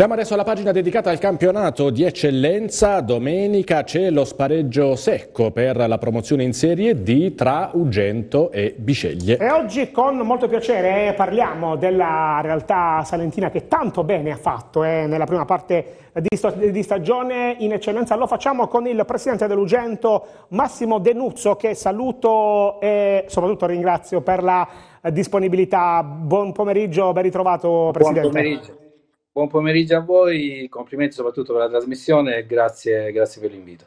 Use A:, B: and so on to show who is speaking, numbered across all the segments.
A: Andiamo adesso alla pagina dedicata al campionato di eccellenza. Domenica c'è lo spareggio secco per la promozione in Serie D tra Ugento e Bisceglie.
B: E oggi con molto piacere parliamo della realtà salentina che tanto bene ha fatto eh, nella prima parte di, di, stagione in eccellenza. Lo facciamo con il presidente dell'Ugento Massimo Denuzzo che saluto e soprattutto ringrazio per la disponibilità. Buon pomeriggio, ben ritrovato Presidente.
C: Buon pomeriggio. Buon pomeriggio a voi, complimenti soprattutto per la trasmissione e grazie, grazie per l'invito.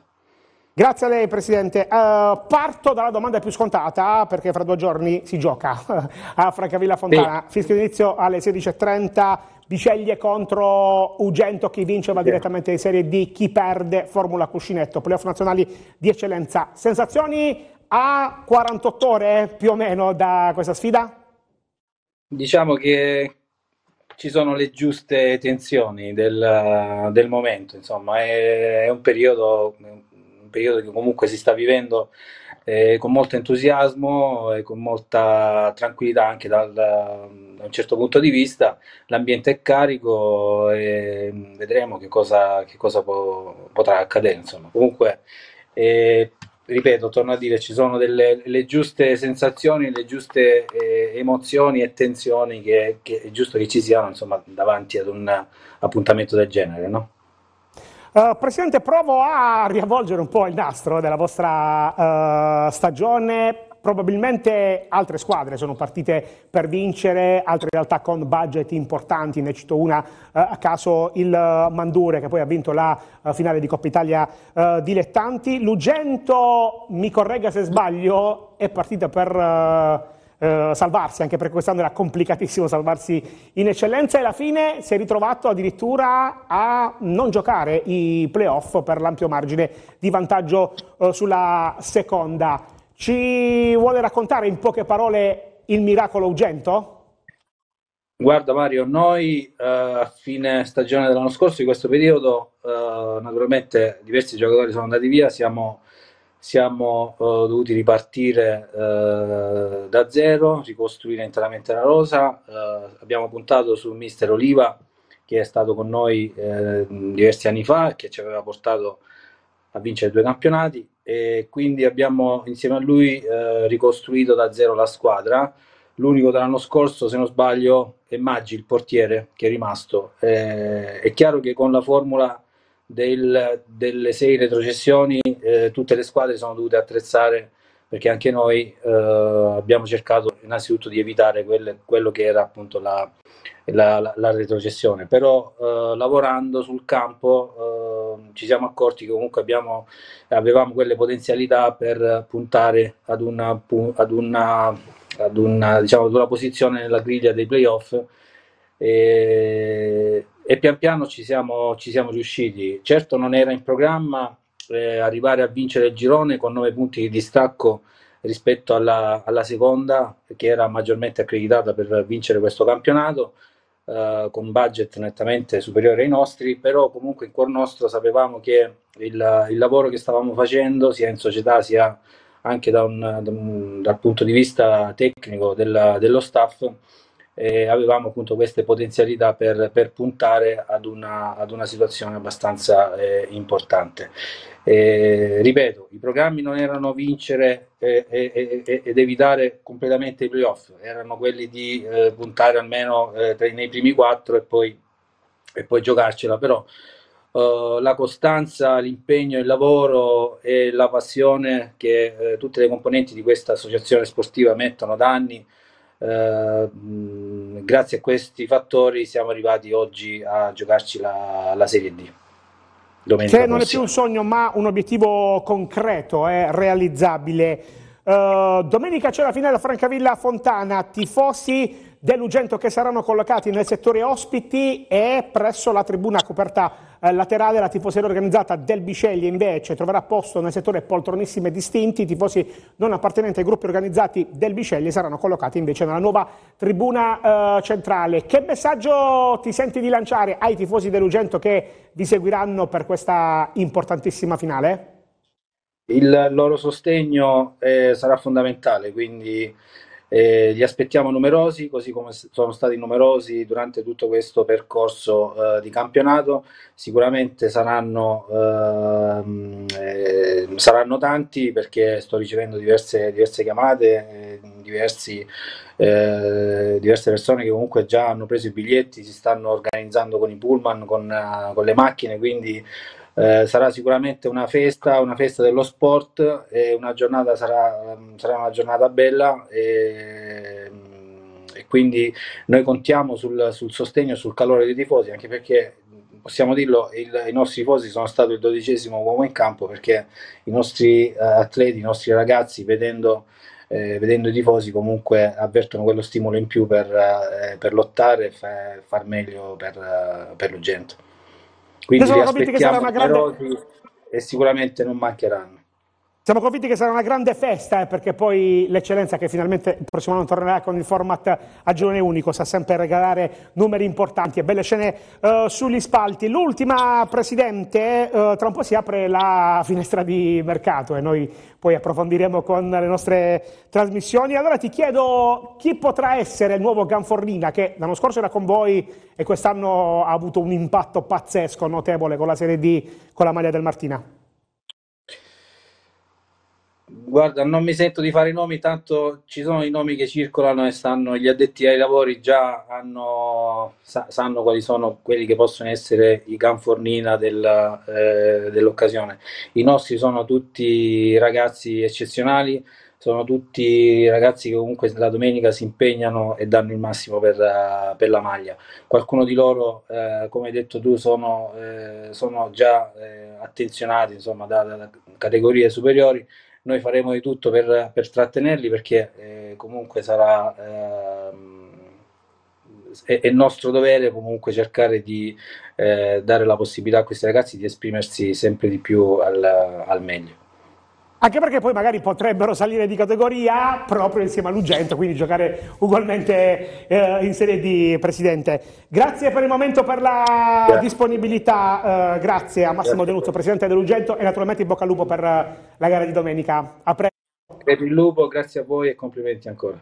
B: Grazie a lei Presidente. Uh, parto dalla domanda più scontata perché fra due giorni si gioca a Francavilla Fontana. Sì. Fischio d'inizio alle 16.30, Biceglie contro Ugento, chi vince va sì. direttamente in Serie D, chi perde Formula Cuscinetto, playoff nazionali di eccellenza. Sensazioni a 48 ore più o meno da questa sfida?
C: Diciamo che ci sono le giuste tensioni del, del momento, insomma, è, è un, periodo, un, periodo, che comunque si sta vivendo eh, con molto entusiasmo e con molta tranquillità anche dal, da un certo punto di vista, l'ambiente è carico e vedremo che cosa, che cosa po- potrà accadere, insomma. Comunque, eh, ripeto, torno a dire, ci sono delle le giuste sensazioni, le giuste eh, emozioni e tensioni che, che, è giusto che ci siano insomma, davanti ad un appuntamento del genere. No?
B: Uh, Presidente, provo a riavvolgere un po' il nastro della vostra uh, stagione probabilmente altre squadre sono partite per vincere, altre realtà con budget importanti, ne cito una eh, a caso il Mandure che poi ha vinto la uh, finale di Coppa Italia uh, dilettanti. Lugento, mi corregga se sbaglio, è partita per... Uh, salvarsi, anche perché quest'anno era complicatissimo salvarsi in eccellenza e alla fine si è ritrovato addirittura a non giocare i playoff per l'ampio margine di vantaggio sulla seconda. Ci vuole raccontare in poche parole il miracolo Ugento?
C: Guarda Mario, noi eh, a fine stagione dell'anno scorso, in questo periodo, eh, naturalmente diversi giocatori sono andati via, siamo, siamo eh, dovuti ripartire eh, da zero, ricostruire interamente la rosa, eh, abbiamo puntato su mister Oliva che è stato con noi eh, diversi anni fa che ci aveva portato a vincere due campionati e quindi abbiamo insieme a lui eh, ricostruito da zero la squadra. L'unico dell'anno scorso, se non sbaglio, è Maggi, il portiere, che è rimasto. Eh, è chiaro che con la formula del, delle sei retrocessioni eh, tutte le squadre sono dovute attrezzare perché anche noi eh, abbiamo cercato innanzitutto di evitare quelle, quello che era appunto la, la, la, retrocessione, però eh, lavorando sul campo eh, ci siamo accorti che comunque abbiamo, avevamo quelle potenzialità per puntare ad una, ad una, ad una, diciamo, ad una posizione nella griglia dei playoff e, e pian piano ci siamo, ci siamo riusciti. Certo non era in programma eh, arrivare a vincere il girone con 9 punti di distacco rispetto alla, alla, seconda che era maggiormente accreditata per vincere questo campionato eh, con budget nettamente superiore ai nostri però comunque in cuor nostro sapevamo che il, il lavoro che stavamo facendo sia in società sia anche da un, da un, dal punto di vista tecnico della, dello staff eh, avevamo appunto queste potenzialità per, per puntare ad una, ad una, situazione abbastanza eh, importante. Eh, ripeto, i programmi non erano vincere ed evitare completamente i playoff, erano quelli di eh, puntare almeno eh, nei primi quattro e poi, e poi giocarcela, però Uh, la costanza, l'impegno, il lavoro e la passione che tutte le componenti di questa associazione sportiva mettono da anni Uh, grazie a questi fattori siamo arrivati oggi a giocarci la, la Serie D.
B: Domenica cioè non è più un sogno ma un obiettivo concreto, eh, realizzabile. Uh, domenica c'è la finale a Francavilla Fontana, tifosi dell'Ugento che saranno collocati nel settore ospiti e presso la tribuna coperta eh, laterale la tifoseria organizzata del Bisceglie invece troverà posto nel settore poltronissime distinti, i tifosi non appartenenti ai gruppi organizzati del Bisceglie saranno collocati invece nella nuova tribuna eh, centrale. Che messaggio ti senti di lanciare ai tifosi dell'Ugento che vi seguiranno per questa importantissima finale?
C: Il loro sostegno eh, sarà fondamentale, quindi Eh, li aspettiamo numerosi, così come sono stati numerosi durante tutto questo percorso eh, di campionato. Sicuramente saranno, ehm, eh, saranno, tanti perché sto ricevendo diverse, diverse chiamate, eh, diversi, eh, diverse persone che comunque già hanno preso i biglietti, si stanno organizzando con i pullman, con, con le macchine, quindi eh, sarà sicuramente una festa, una festa dello sport e una giornata sarà, sarà una giornata bella e, e quindi noi contiamo sul, sul, sostegno, sul calore dei tifosi, anche perché possiamo dirlo, il, i nostri tifosi sono stati il dodicesimo uomo in campo perché i nostri eh, atleti, i nostri ragazzi vedendo eh, vedendo i tifosi comunque avvertono quello stimolo in più per, eh, per lottare e fa, far meglio per, eh, per l'Ugento. Quindi li aspettiamo grande... e sicuramente non mancheranno.
B: Siamo convinti che sarà una grande festa, eh, perché poi l'eccellenza che finalmente il prossimo anno tornerà con il format a girone unico sa sempre regalare numeri importanti e belle scene uh, sugli spalti. L'ultima, Presidente, uh, tra un po' si apre la finestra di mercato e noi poi approfondiremo con le nostre trasmissioni. Allora ti chiedo chi potrà essere il nuovo Ganfornina che l'anno scorso era con voi e quest'anno ha avuto un impatto pazzesco, notevole con la Serie D, con la maglia del Martina.
C: Guarda, non mi sento di fare i nomi, tanto ci sono i nomi che circolano e stanno, gli addetti ai lavori già hanno, sa, sanno quali sono quelli che possono essere i canfornina del, eh, dell'occasione. I nostri sono tutti ragazzi eccezionali, sono tutti ragazzi che comunque la domenica si impegnano e danno il massimo per, uh, per la maglia. Qualcuno di loro, eh, come hai detto tu, sono, eh, sono già eh, attenzionati insomma, da, da categorie superiori noi faremo di tutto per, per trattenerli perché eh, comunque sarà è, è, nostro dovere comunque cercare di eh, dare la possibilità a questi ragazzi di esprimersi sempre di più al, al meglio.
B: Anche perché poi magari potrebbero salire di categoria proprio insieme all'Ugento, quindi giocare ugualmente eh, in Serie D, Presidente. Grazie per il momento, per la grazie. disponibilità, eh, grazie a Massimo Denuzzo, Presidente dell'Ugento e naturalmente in bocca al lupo per la gara di domenica. A
C: presto. Per il lupo, grazie a voi e complimenti ancora.